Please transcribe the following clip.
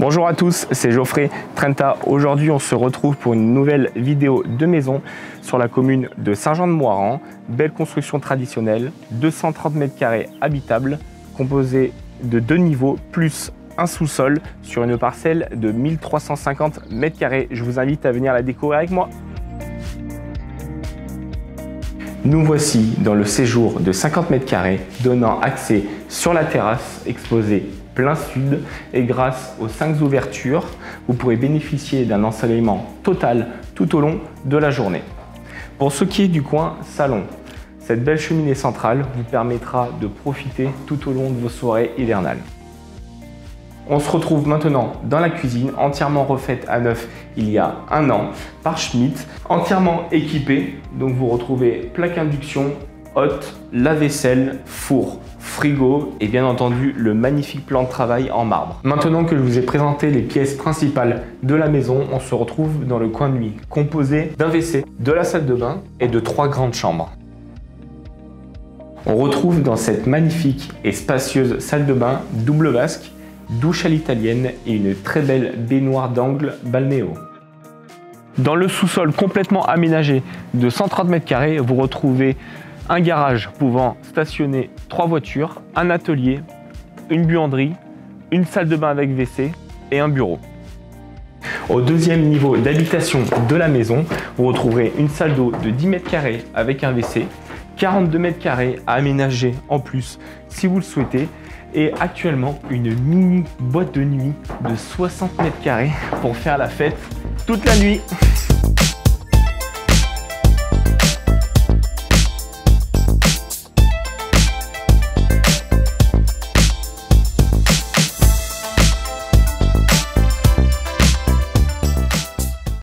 Bonjour à tous, c'est Geoffrey Trenta. Aujourd'hui, on se retrouve pour une nouvelle vidéo de maison sur la commune de Saint-Jean-de-Moiran. Belle construction traditionnelle, 230 mètres carrés habitables, composée de deux niveaux plus un sous-sol sur une parcelle de 1350 mètres carrés. Je vous invite à venir la découvrir avec moi. Nous voici dans le séjour de 50 mètres carrés donnant accès sur la terrasse exposée plein sud et grâce aux 5 ouvertures, vous pourrez bénéficier d'un ensoleillement total tout au long de la journée. Pour ce qui est du coin salon, cette belle cheminée centrale vous permettra de profiter tout au long de vos soirées hivernales. On se retrouve maintenant dans la cuisine, entièrement refaite à neuf il y a un an par Schmidt, entièrement équipée. Donc vous retrouvez plaque induction, hotte, lave-vaisselle, four, frigo et bien entendu le magnifique plan de travail en marbre. Maintenant que je vous ai présenté les pièces principales de la maison, on se retrouve dans le coin de nuit composé d'un WC, de la salle de bain et de trois grandes chambres. On retrouve dans cette magnifique et spacieuse salle de bain double vasque, douche à l'italienne et une très belle baignoire d'angle balnéo. Dans le sous-sol complètement aménagé de 130 mètres carrés, vous retrouvez un garage pouvant stationner trois voitures, un atelier, une buanderie, une salle de bain avec WC et un bureau. Au deuxième niveau d'habitation de la maison, vous retrouverez une salle d'eau de 10 mètres carrés avec un WC, 42 mètres carrés à aménager en plus si vous le souhaitez, et actuellement une mini boîte de nuit de 60 mètres carrés pour faire la fête toute la nuit.